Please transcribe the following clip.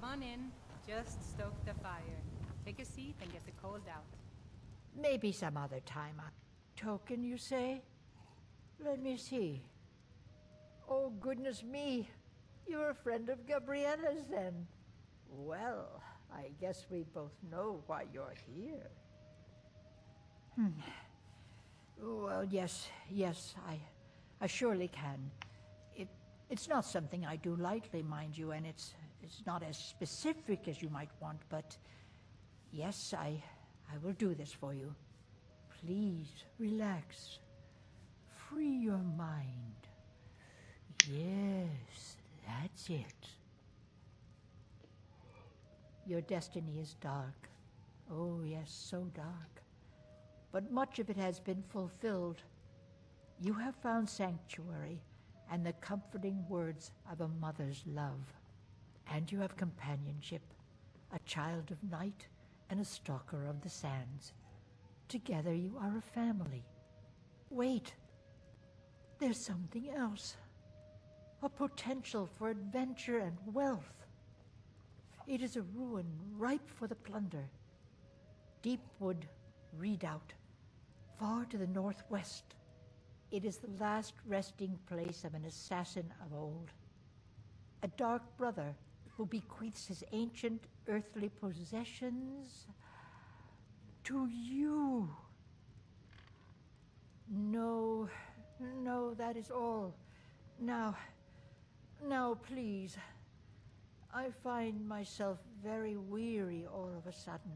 Come on in. Just stoke the fire. Take a seat and get the cold out. Maybe some other time. A token, you say? Let me see. Oh, goodness me. You're a friend of Gabriella's, then. Well, I guess we both know why you're here. Hmm. Well, yes, yes, I, I surely can. It, it's not something I do lightly, mind you, and it's, it's not as specific as you might want, but yes, I, I will do this for you. Please, relax. Free your mind. Yes, that's it. Your destiny is dark. Oh, yes, so dark. But much of it has been fulfilled. You have found sanctuary and the comforting words of a mother's love. And you have companionship, a child of night and a stalker of the sands. Together you are a family. Wait, there's something else. A potential for adventure and wealth. It is a ruin ripe for the plunder. Deepwood Redoubt, far to the northwest. It is the last resting place of an assassin of old. A dark brother who bequeaths his ancient earthly possessions to you. No, no, that is all. Now, now, please. I find myself very weary all of a sudden.